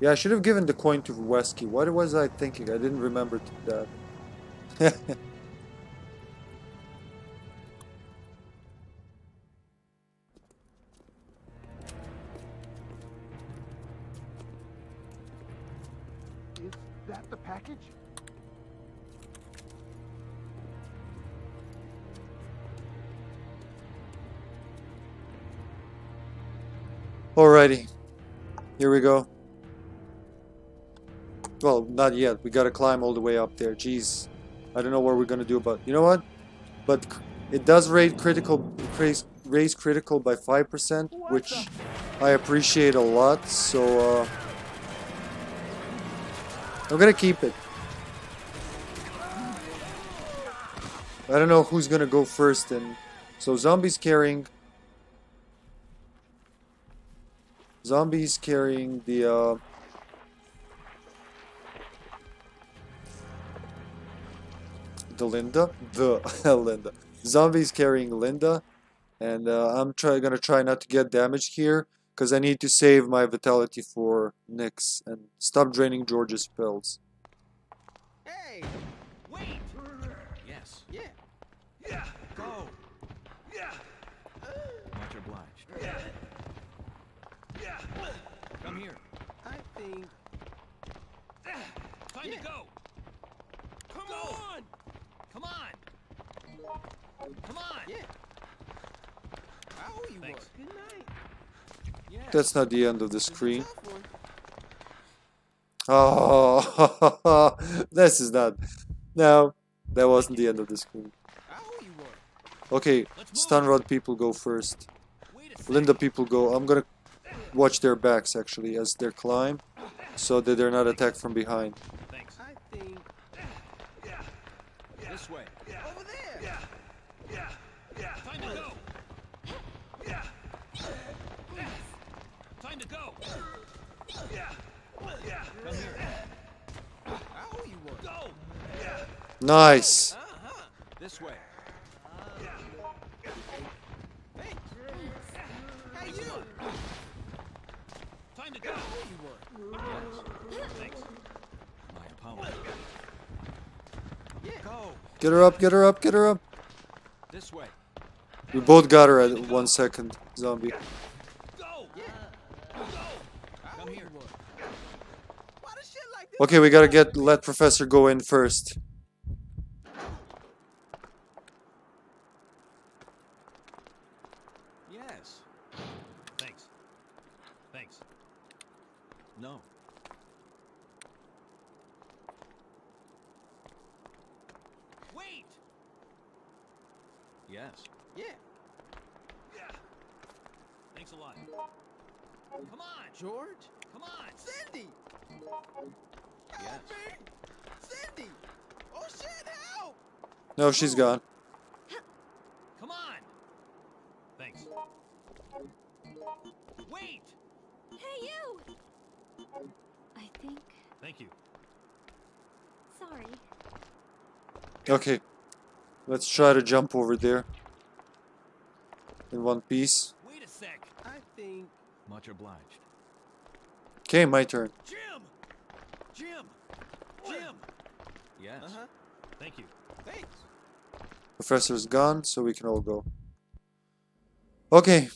Yeah, I should have given the coin to Wesky. What was I thinking? I didn't remember that. Is that the package? Alrighty. Here we go. Well, not yet. We gotta climb all the way up there. Jeez. I don't know what we're gonna do about You know what? But it does raise critical raise, raise critical by 5%, which I appreciate a lot, so uh, I'm gonna keep it. I don't know who's gonna go first and so zombies carrying Zombies carrying the uh, the Linda, the Linda. Zombies carrying Linda, and uh, I'm try gonna try not to get damaged here because I need to save my vitality for Nyx and stop draining George's pills. Hey! Wait! Yes. Yeah. Yeah. Go! Yeah. Much obliged. Yeah. Yeah. Come here. I think. Time Yeah. to go! Come on! Come on! Come on! Yeah. I owe you Thanks. one. Good night. Yeah. That's not the end of the screen. Oh, this is not. No, that wasn't the end of the screen. I owe you one. Okay, Let's stun rod people go first. Wait a second. Linda people go. I'm gonna watch their backs actually as they climb, so that they're not attacked from behind. Thanks. I think. Yeah. Yeah. This way. Over there. Yeah. Yeah. Yeah. Time to go! Yeah. Time to go! Yeah. Yeah. Come here. I you. Go! Yeah. Nice. This way. Hey, you. Time to go! Thanks. My. Yeah. Go! Get her up. Get her up. Get her up. This way. We both got her at one second. Zombie. Go! Yeah. Go! I Come owe here. you one. Why does shit like this? Okay, we gotta get let Professor go in first. Yes. Yeah. Thanks a lot. Come on, George? come on. Cindy! Yes. Me! Cindy! Oh shit, help! No, she's gone. Come on. Thanks. Wait. Hey, you! I think. Thank you. Sorry. Okay. Let's try to jump over there. In one piece. Wait a sec. I think. Much obliged. Okay, my turn. Jim. Jim. Jim. Yes. Uh huh. Thank you. Thanks. Professor's gone, so we can all go. Okay.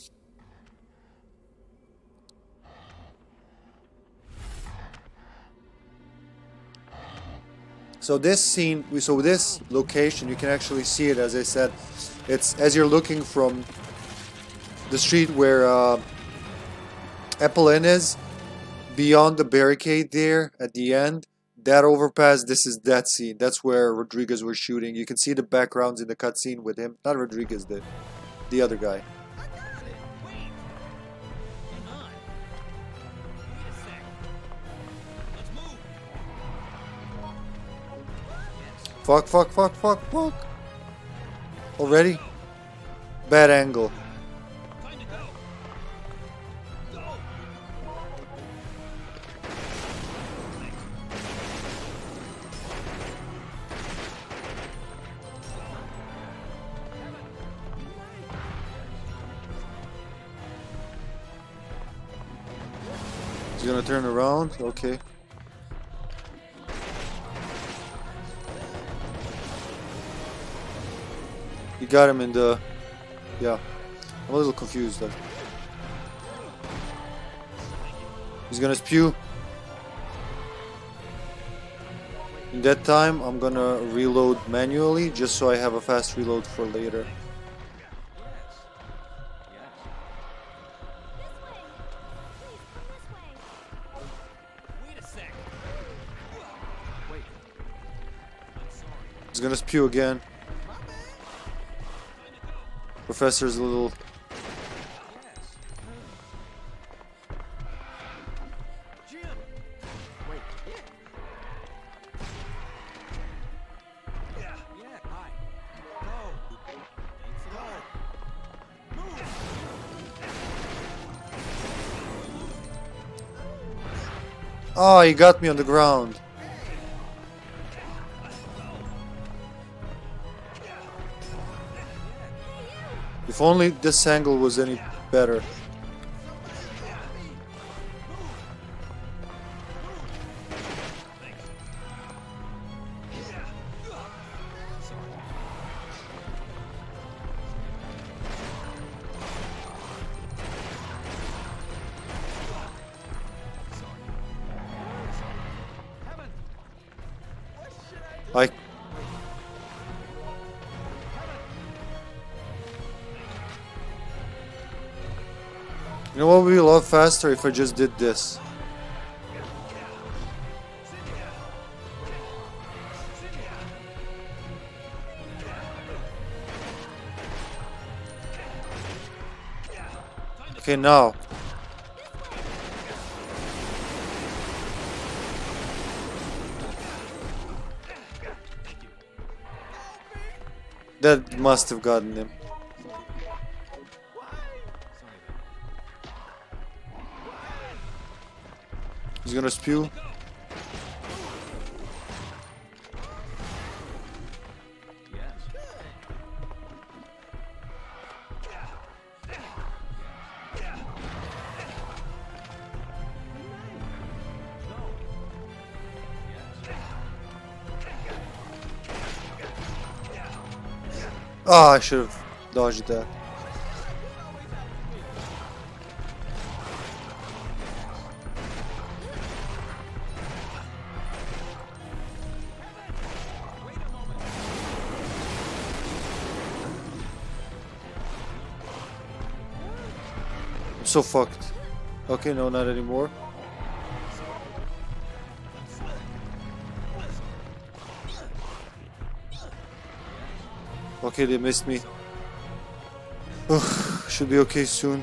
So this scene, we so this location, you can actually see it. As I said, it's as you're looking from the street where uh, Apple Inn is, beyond the barricade there at the end. That overpass, this is that scene. That's where Rodriguez was shooting. You can see the backgrounds in the cutscene with him. Not Rodriguez, the the other guy. Fuck, fuck, fuck, fuck, fuck. Already? Bad angle. Okay. You got him in the. Yeah. I'm a little confused though. He's gonna spew. In that time, I'm gonna reload manually just so I have a fast reload for later. He's again. Professor's a little. Oh, he got me on the ground. If only this angle was any better. Faster if I just did this. Okay, now. That must have gotten him. Gonna spew. Ah, I should have dodged that. So fucked. Okay, no, not anymore. Okay, they missed me. Should be okay soon.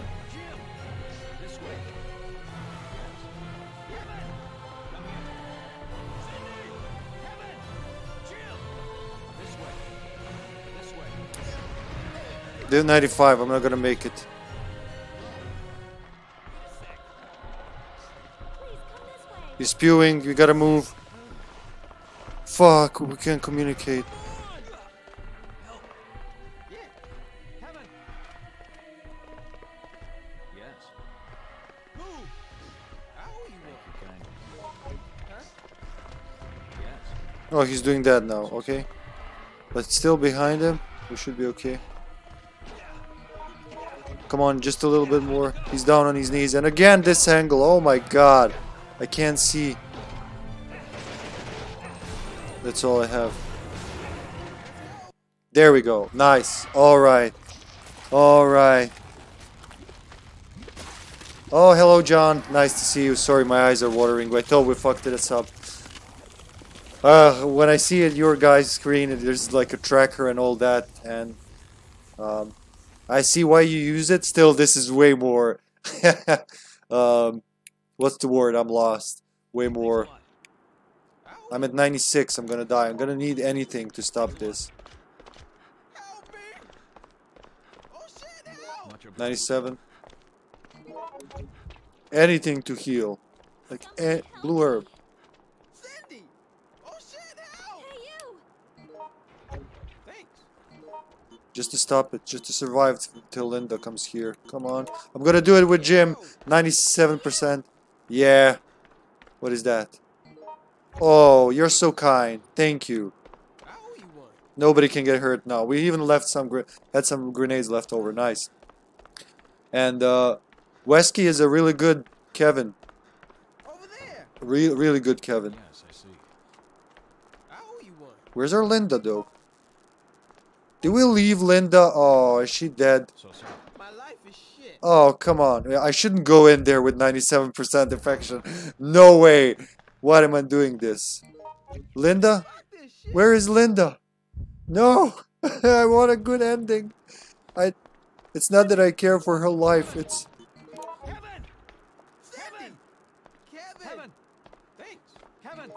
They're 95. I'm not gonna make it. He's spewing. We gotta move. Fuck. We can't communicate. You? Oh, he's doing that now. Okay. But still behind him. We should be okay. Come on, just a little bit more. He's down on his knees. And again, this angle. Oh my god. I can't see. That's all I have. There we go. Nice. Alright. Alright. Oh, hello, John. Nice to see you. Sorry, my eyes are watering. I thought we fucked this up. Uh, when I see it, your guy's screen, there's like a tracker and all that, and um, I see why you use it. Still, this is way more. um, what's the word? I'm lost. Way more. I'm at 96. I'm gonna die. I'm gonna need anything to stop this. Help me! Oh shit! Help! Watch your 97. Anything to heal. Like eh, blue herb. Cindy! Oh shit! Help! Hey, you! Thanks. Just to stop it. Just to survive till Linda comes here. Come on. I'm gonna do it with Jim. 97%. Yeah. What is that? Oh, you're so kind. Thank you. Nobody can get hurt now. We even left some had some grenades left over. Nice. And uh Wesky is a really good Kevin. Over there. Re- really good Kevin. Yes, I see. Where's our Linda though? Did we leave Linda? Oh, is she dead? So sorry. My life is shit. Oh, come on. I shouldn't go in there with 97% infection. No way. Why am I doing this? Linda? Fuck this shit. Where is Linda? No. I want a good ending. I It's not that I care for her life. It's Kevin! Kevin! Kevin! Thanks. Kevin!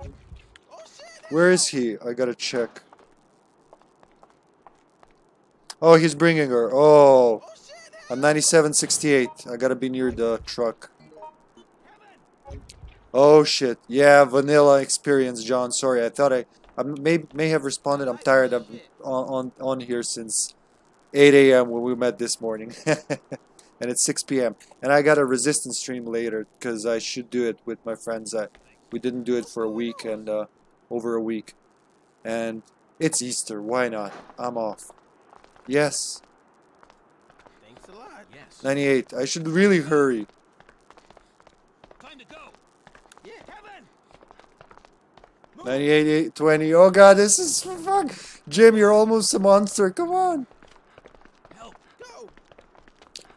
Oh shit! Where is he? I got to check. Oh, he's bringing her. Oh. oh I'm 9768. I got to be near the truck. Oh shit. Yeah, vanilla experience, John. Sorry, I thought I, I may may have responded. I'm tired. I've been on on, on here since 8 a.m. when we met this morning, and it's 6 p.m. And I got a resistance stream later because I should do it with my friends. I we didn't do it for a week and uh, over a week, and it's Easter. Why not? I'm off. Yes, Thanks a lot. Yes. 98. I should really hurry. Time to go! Yeah. Kevin! 98, 8, 20. Oh god, this is fuck. Jim, you're almost a monster. Come on. Help! Go.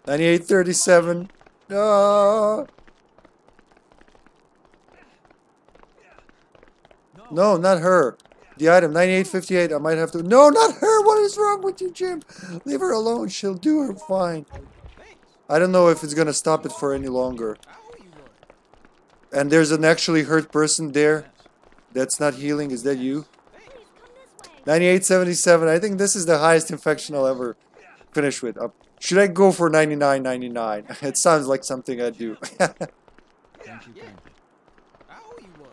98, 37. No. No, not her. The item, 9858, I might have to. No, not her. What is wrong with you, Jim? Leave her alone. She'll do her fine. I don't know if it's gonna stop it for any longer. You? And there's an actually hurt person there. That's not healing. Is that you? Please come this way. 9877. I think this is the highest infection I'll ever finish with. Uh, should I go for 99.99? It sounds like something I'd do. Thank you Yeah. kindly. How are you one?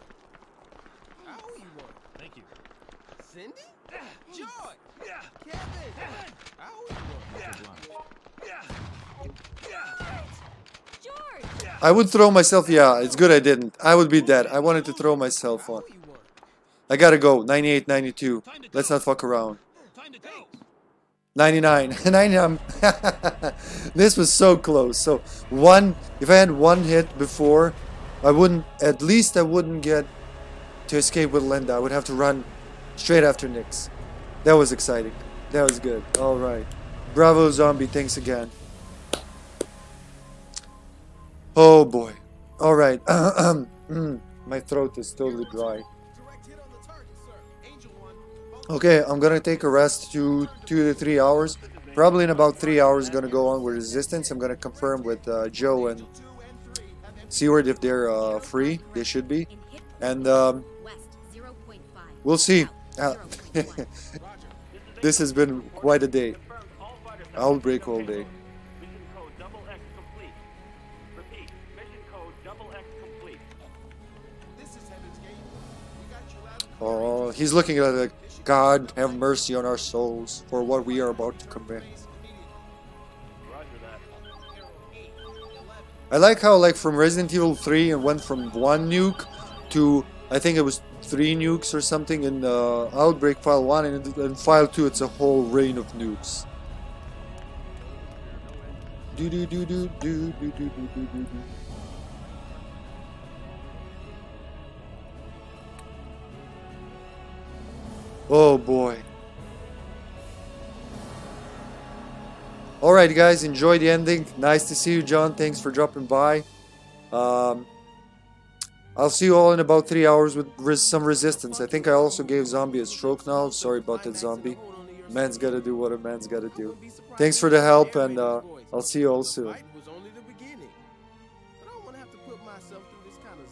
How are you one? Thank you. Cindy? Joy! Kevin! How are you one? Obliged. George! I would throw myself. Yeah, it's good I didn't. I would be dead. I wanted to throw myself on. I gotta go. 98, 92. Let's not fuck around. Time to go! 99. 99. this was so close. So one, if I had one hit before, I wouldn't. At least I wouldn't get to escape with Linda. I would have to run straight after Nyx. That was exciting. That was good. All right. Bravo, zombie. Thanks again. Oh boy. All right. Mm, My throat is totally dry. Okay, I'm gonna take a rest to two to three hours. probably in about three hours gonna go on with resistance. I'm gonna confirm with uh, Joe and Seward if they're uh, free. They should be, and um, we'll see. Uh, this has been quite a day. I'll break all day. Oh, he's looking at it like, God have mercy on our souls for what we are about to commit. I like how like from Resident Evil 3 it went from one nuke to I think it was three nukes or something in uh, Outbreak File 1 and in File 2 it's a whole rain of nukes. Do do do do do do do do do do Oh boy. Alright guys, enjoy the ending. Nice to see you John, thanks for dropping by. Um, I'll see you all in about 3 hours with res some resistance. I think I also gave Zombie a stroke now. Sorry about that Zombie. Man's gotta do what a man's gotta do. Thanks for the help and uh, I'll see you all soon.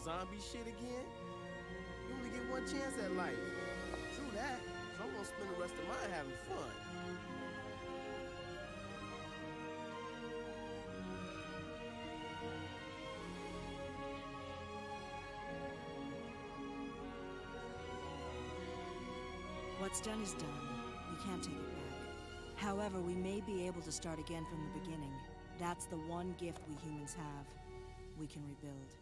Zombie shit again. You only get one chance at life. Gonna spend the rest of mine having fun. What's done is done. We can't take it back. However, we may be able to start again from the beginning. That's the one gift we humans have. We can rebuild.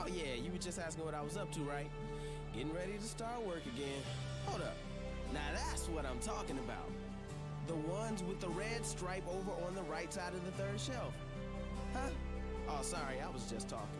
Oh yeah, you were just asking what I was up to, right? Getting ready to start work again. Hold up. Now that's what I'm talking about. The ones with the red stripe over on the right side of the third shelf. Huh? Oh, sorry, I was just talking.